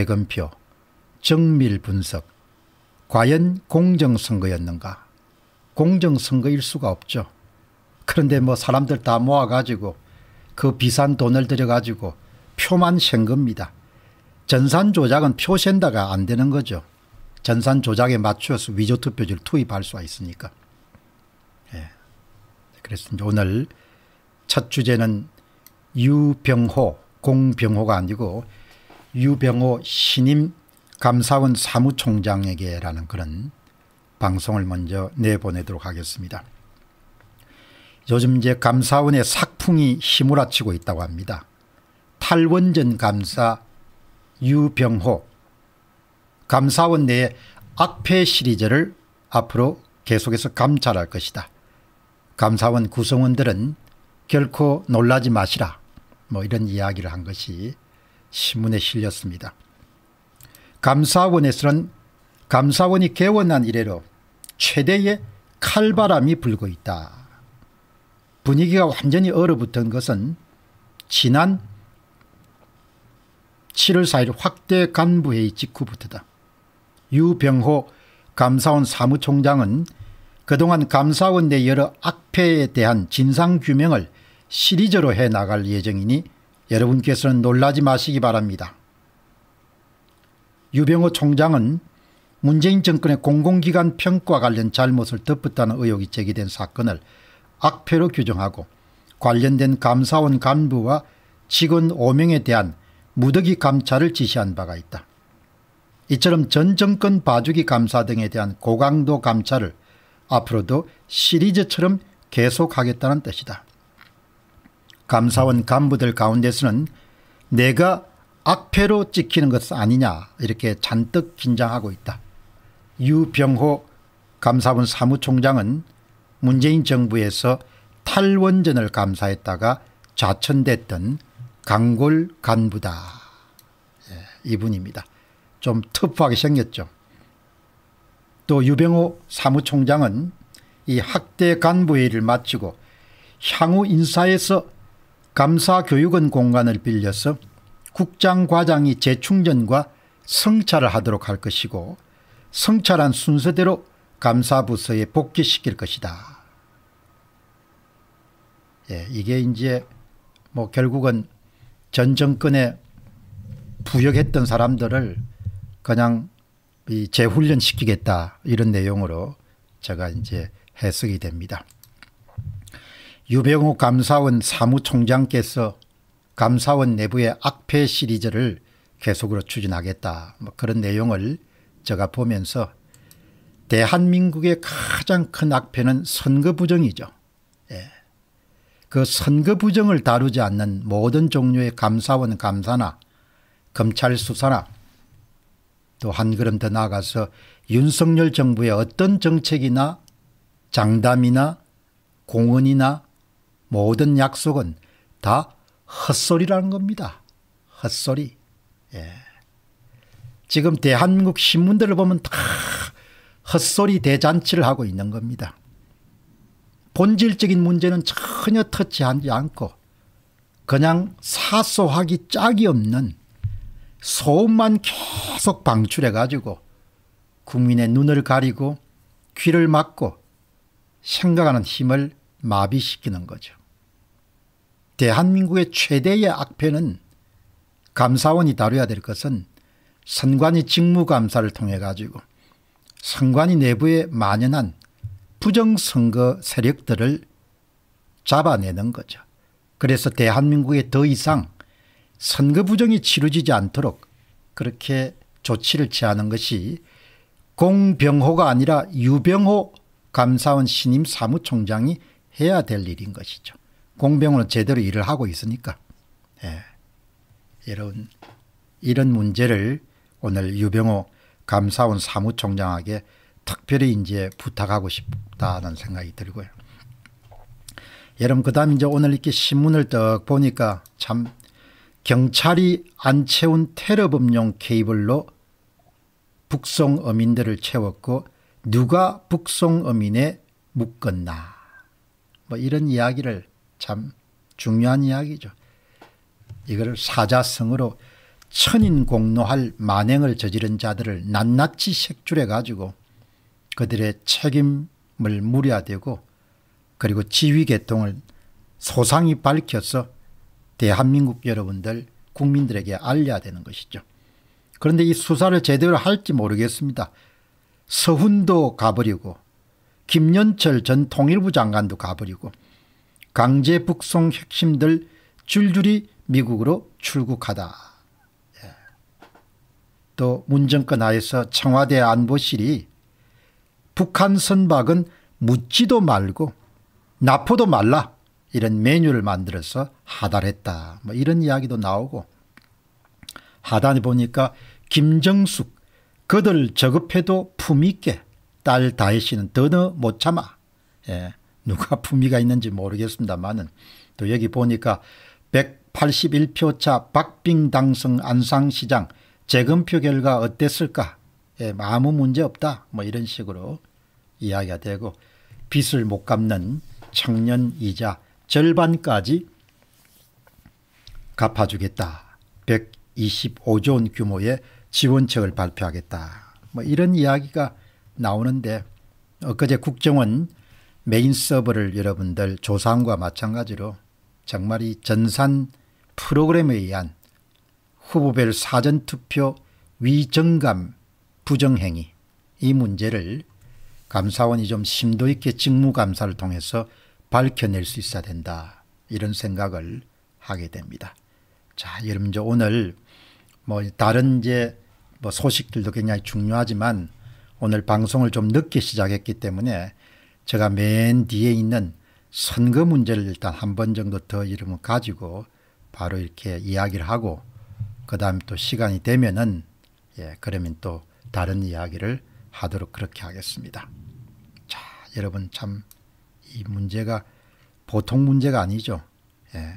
대검표, 정밀 분석, 과연 공정선거였는가? 공정선거일 수가 없죠. 그런데 뭐 사람들 다 모아가지고 그 비싼 돈을 들여가지고 표만 센 겁니다. 전산 조작은 표 센다가 안 되는 거죠. 전산 조작에 맞추어서 위조 투표지를 투입할 수가 있으니까. 예. 그래서 오늘 첫 주제는 유병호 공병호가 아니고 유병호 신임 감사원 사무총장에게라는 그런 방송을 먼저 내보내도록 하겠습니다. 요즘 이제 감사원의 삭풍이 휘몰아치고 있다고 합니다. 탈원전 감사 유병호 감사원 내에 악폐 시리즈를 앞으로 계속해서 감찰할 것이다. 감사원 구성원들은 결코 놀라지 마시라. 뭐 이런 이야기를 한 것이 신문에 실렸습니다. 감사원에서는 감사원이 개원한 이래로 최대의 칼바람이 불고 있다. 분위기가 완전히 얼어붙은 것은 지난 7월 4일 확대 간부회의 직후부터다. 유병호 감사원 사무총장은 그동안 감사원 내 여러 악폐에 대한 진상규명을 시리즈로 해나갈 예정이니 여러분께서는 놀라지 마시기 바랍니다. 유병호 총장은 문재인 정권의 공공기관 평가 관련 잘못을 덮었다는 의혹이 제기된 사건을 악폐로 규정하고 관련된 감사원 간부와 직원 5명에 대한 무더기 감찰을 지시한 바가 있다. 이처럼 전 정권 봐주기 감사 등에 대한 고강도 감찰을 앞으로도 시리즈처럼 계속하겠다는 뜻이다. 감사원 간부들 가운데서는 내가 악패로 찍히는 것 아니냐 이렇게 잔뜩 긴장하고 있다. 유병호 감사원 사무총장은 문재인 정부에서 탈원전을 감사했다가 좌천됐던 강골 간부다. 예, 이분입니다. 좀 터프하게 생겼죠. 또 유병호 사무총장은 이 학대 간부회의를 마치고 향후 인사에서 감사교육원 공간을 빌려서 국장 과장이 재충전과 성찰을 하도록 할 것이고 성찰한 순서대로 감사부서에 복귀시킬 것이다. 예, 이게 이제 뭐 결국은 전 정권에 부역했던 사람들을 그냥 재훈련시키겠다 이런 내용으로 제가 이제 해석이 됩니다. 유병호 감사원 사무총장께서 감사원 내부의 악폐 시리즈를 계속으로 추진하겠다 뭐 그런 내용을 제가 보면서 대한민국의 가장 큰 악폐는 선거 부정이죠. 예. 그 선거 부정을 다루지 않는 모든 종류의 감사원 감사나 검찰 수사나 또 한 걸음 더 나아가서 윤석열 정부의 어떤 정책이나 장담이나 공언이나 모든 약속은 다 헛소리라는 겁니다. 헛소리. 예. 지금 대한민국 신문들을 보면 다 헛소리 대잔치를 하고 있는 겁니다. 본질적인 문제는 전혀 터치하지 않고 그냥 사소하기 짝이 없는 소음만 계속 방출해 가지고 국민의 눈을 가리고 귀를 막고 생각하는 힘을 마비시키는 거죠. 대한민국의 최대의 악폐는 감사원이 다뤄야 될 것은 선관위 직무감사를 통해 가지고 선관위 내부에 만연한 부정선거 세력들을 잡아내는 거죠. 그래서 대한민국에 더 이상 선거 부정이 치러지지 않도록 그렇게 조치를 취하는 것이 공병호가 아니라 유병호 감사원 신임 사무총장이 해야 될 일인 것이죠. 공병호는 제대로 일을 하고 있으니까. 예. 이런, 이런 문제를 오늘 유병호 감사원 사무총장에게 특별히 이제 부탁하고 싶다는 생각이 들고요. 여러분 그 다음 이제 오늘 이렇게 신문을 딱 보니까 참 경찰이 안 채운 테러범용 케이블로 북송 어민들을 채웠고 누가 북송 어민에 묶었나 뭐 이런 이야기를 참 중요한 이야기죠. 이걸 사자성어로 천인 공노할 만행을 저지른 자들을 낱낱이 색출해 가지고 그들의 책임을 물어야되고 그리고 지휘계통을 소상히 밝혀서 대한민국 여러분들 국민들에게 알려야 되는 것이죠. 그런데 이 수사를 제대로 할지 모르겠습니다. 서훈도 가버리고 김연철 전 통일부 장관도 가버리고 강제 북송 핵심들 줄줄이 미국으로 출국하다. 예. 또 문정권 하에서 청와대 안보실이 북한 선박은 묻지도 말고 납포도 말라 이런 메뉴를 만들어서 하달했다. 뭐 이런 이야기도 나오고 하단에 보니까 김정숙 그들 저급해도 품있게 딸 다혜 씨는 더더 못 참아. 예, 누가 품위가 있는지 모르겠습니다만은 또 여기 보니까 181표 차 박빙 당성 안상시장 재검표 결과 어땠을까? 예, 아무 문제 없다. 뭐 이런 식으로 이야기가 되고 빚을 못 갚는 청년 이자 절반까지 갚아주겠다. 125조 원 규모의 지원책을 발표하겠다. 뭐 이런 이야기가 나오는데 엊그제 국정원 메인 서버를 여러분들 것과 마찬가지로 정말 이 전산 프로그램에 의한 후보별 사전투표 위정감 부정행위 이 문제를 감사원이 좀 심도 있게 직무감사를 통해서 밝혀낼 수 있어야 된다. 이런 생각을 하게 됩니다. 자, 여러분 저 오늘 뭐 다른 이제 뭐 소식들도 굉장히 중요하지만 오늘 방송을 좀 늦게 시작했기 때문에 제가 맨 뒤에 있는 선거 문제를 일단 한 번 정도 더 이름을 가지고 바로 이렇게 이야기를 하고 그 다음에 또 시간이 되면은 예, 그러면 또 다른 이야기를 하도록 그렇게 하겠습니다. 자, 여러분 참 이 문제가 보통 문제가 아니죠. 예.